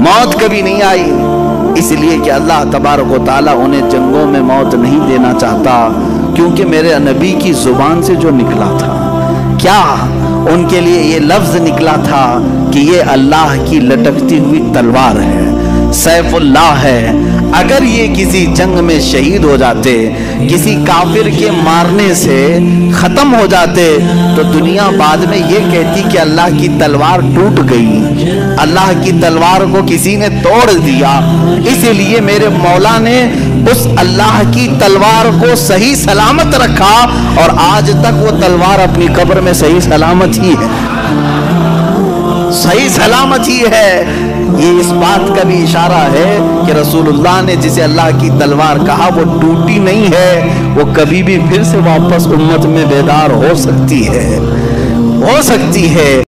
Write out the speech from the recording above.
मौत कभी नहीं आई। इसलिए कि अल्लाह तबारक ताला उन्हें जंगों में मौत नहीं देना चाहता, क्योंकि मेरे नबी की ज़ुबान से जो निकला था, क्या उनके लिए ये लफ्ज निकला था कि ये अल्लाह की लटकती हुई तलवार है? सैफुल्लाह है। अगर ये किसी जंग में शहीद हो जाते, किसी काफिर के मारने से खत्म हो जाते तो दुनिया बाद में ये कहती कि अल्लाह की तलवार टूट गई। अल्लाह की तलवार को किसी ने तोड़ दिया। इसीलिए मेरे मौला ने उस अल्लाह की तलवार को सही सलामत रखा और आज तक वो तलवार अपनी कब्र में सही सलामत ही है। सही सलामत ही है। ये इस बात का भी इशारा है कि रसूलुल्लाह ने जिसे अल्लाह की तलवार कहा, वो टूटी नहीं है, वो कभी भी फिर से वापस उम्मत में बेदार हो सकती है। हो सकती है।